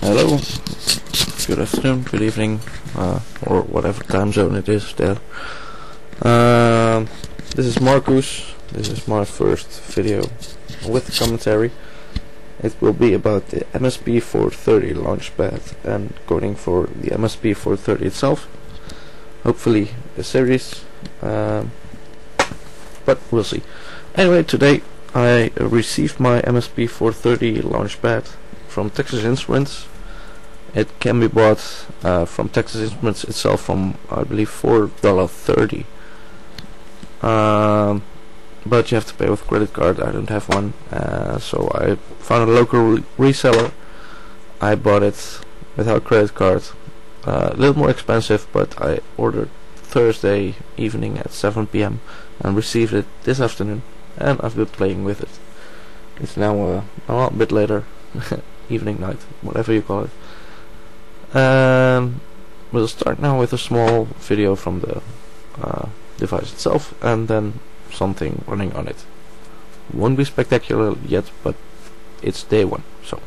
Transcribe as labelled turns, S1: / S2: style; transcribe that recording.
S1: Hello, good afternoon, good evening, uh, or whatever time zone it is there. Um, this is Marcus. This is my first video with commentary. It will be about the MSP 430 launchpad and coding for the MSP 430 itself. Hopefully a series, um, but we'll see. Anyway, today I received my MSP 430 launchpad from Texas Instruments. It can be bought uh, from Texas Instruments itself from I believe four dollar thirty. Um, but you have to pay with credit card. I don't have one, uh, so I found a local re reseller. I bought it without credit card. Uh, a little more expensive, but I ordered Thursday evening at 7 p.m. and received it this afternoon, and I've been playing with it. It's now uh, a bit later. evening, night, whatever you call it. Um, we'll start now with a small video from the uh, device itself and then something running on it. Won't be spectacular yet, but it's day one, so